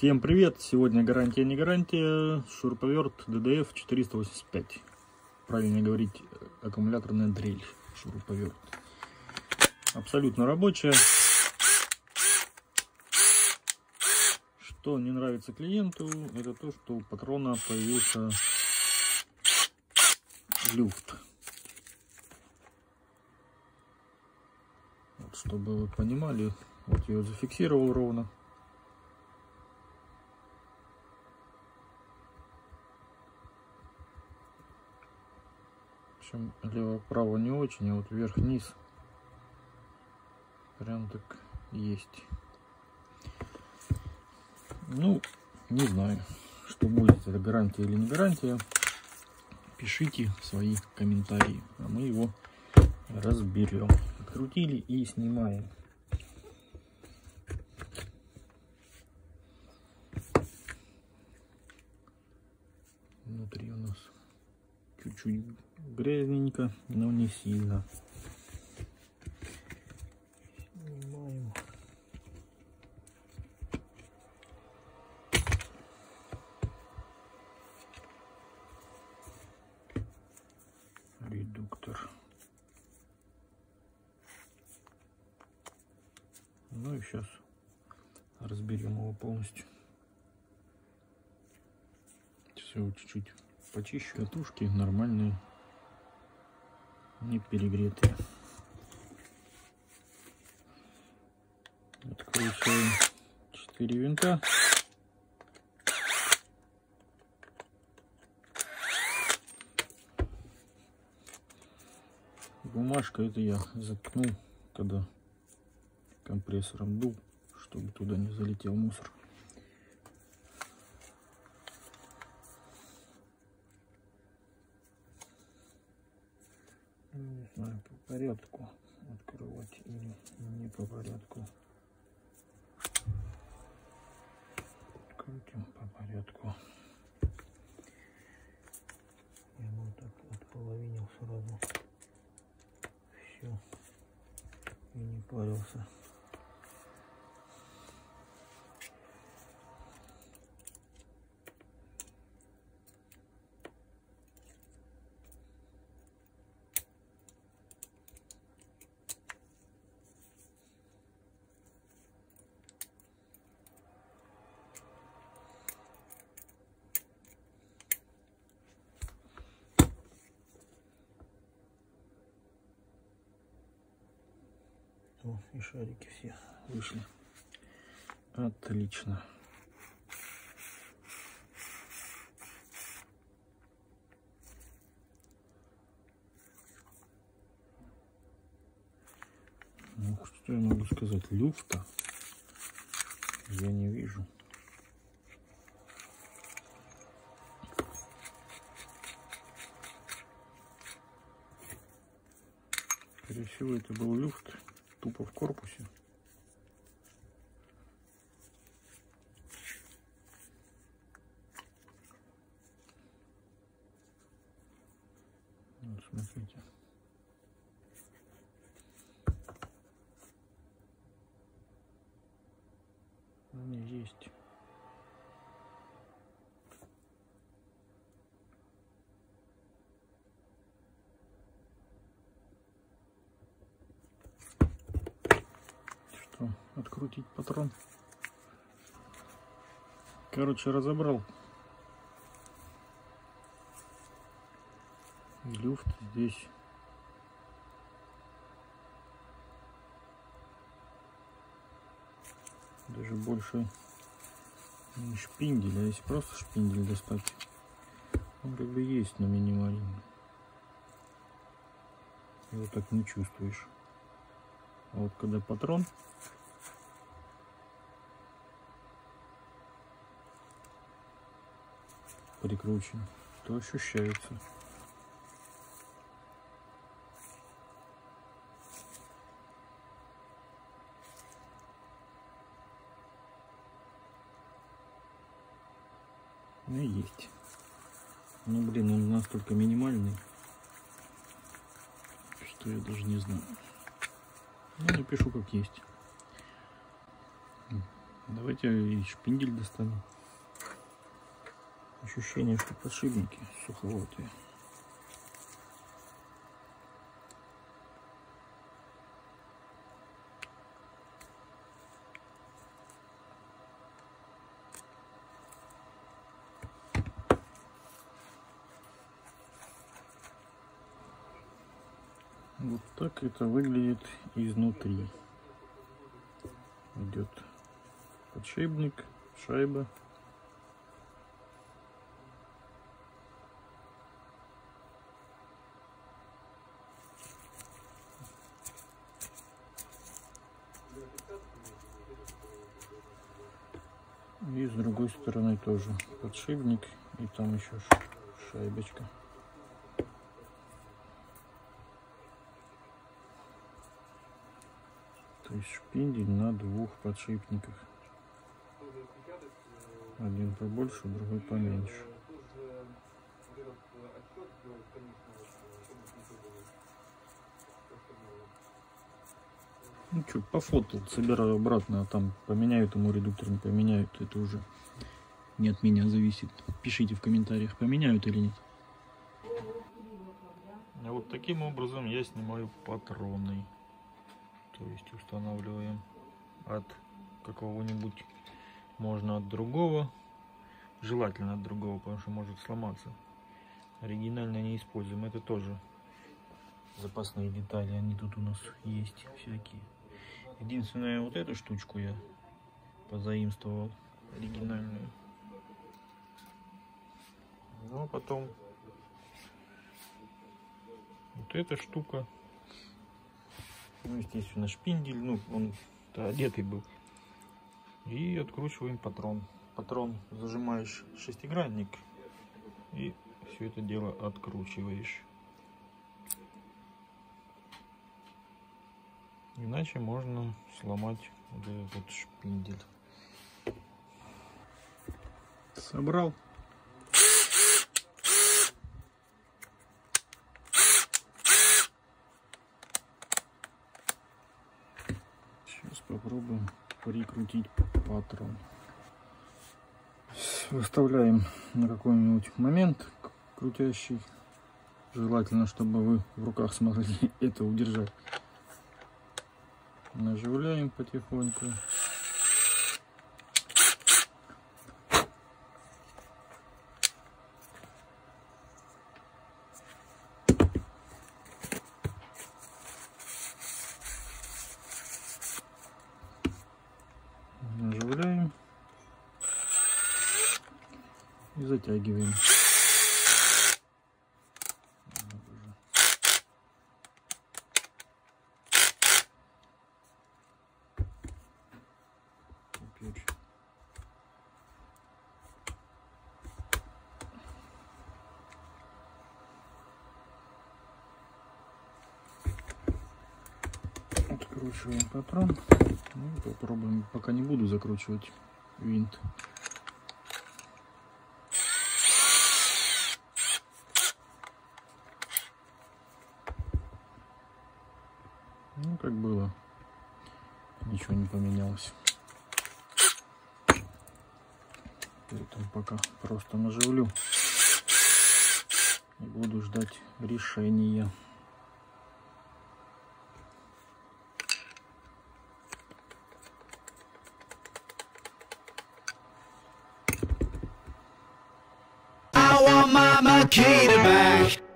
Всем привет! Сегодня гарантия не гарантия. Шуруповерт DDF 485. Правильно говорить, аккумуляторная дрель. Шуруповерт. Абсолютно рабочая. Что не нравится клиенту, это то, что у патрона появился люфт. Вот, чтобы вы понимали, вот ее зафиксировал ровно. Общем, лево-право не очень, а вот вверх-вниз прям так есть. Ну, не знаю, что будет, это гарантия или не гарантия. Пишите свои комментарии, а мы его разберем. Открутили и снимаем. Внутри у нас чуть-чуть грязненько, но не сильно. Снимаем. Редуктор. Ну и сейчас разберем его полностью. Все чуть-чуть почищу. Катушки нормальные не перегретые. Откручиваем 4 винта. Бумажка это я заткнул, когда компрессором дул, чтобы туда не залетел мусор. не знаю, по порядку открывать или не по порядку. Крутим по порядку. Я вот так вот половинил сразу. Все. И не парился. О, и шарики все вышли. Отлично. Ну, что я могу сказать? Люфта я не вижу. Скорее всего, это был люфт тупо в корпусе. Вот смотрите. Они есть. что открутить патрон. Короче, разобрал. Люфт здесь. Даже больше не шпиндель, а если просто шпиндель достать, он как бы есть, но минимальный. Его так не чувствуешь. А вот когда патрон прикручен, то ощущается. Ну есть. Ну блин, он настолько минимальный, что я даже не знаю. Ну, напишу как есть. Давайте шпиндель достанем. Ощущение, что подшипники суховатые. Вот так это выглядит изнутри. Идет подшипник, шайба. Стороны тоже подшипник и там еще шайбочка. То есть шпиндель на двух подшипниках. Один побольше, другой поменьше. Ну что, пофотал, собираю обратно, а там поменяют ему редуктор, не поменяют, это уже не от меня зависит. Пишите в комментариях, поменяют или нет. Вот таким образом я снимаю патроны. То есть устанавливаем от какого-нибудь, можно от другого, желательно от другого, потому что может сломаться. Оригинально не используем, это тоже запасные детали, они тут у нас есть всякие. Единственное, вот эту штучку я позаимствовал, оригинальную. Ну, а потом вот эта штука ну, естественно, шпиндель, ну, он одетый был. И откручиваем патрон. Патрон зажимаешь шестигранник и все это дело откручиваешь. Иначе можно сломать вот этот шпиндель. Собрал. Попробуем прикрутить патрон. Выставляем на какой-нибудь момент крутящий. Желательно, чтобы вы в руках смогли это удержать. Наживляем потихоньку. И затягиваем. Теперь откручиваем патрон. Ну, попробуем, пока не буду закручивать винт. Ну, как было. Ничего не поменялось. Поэтому пока просто наживлю. И буду ждать решения. I want back.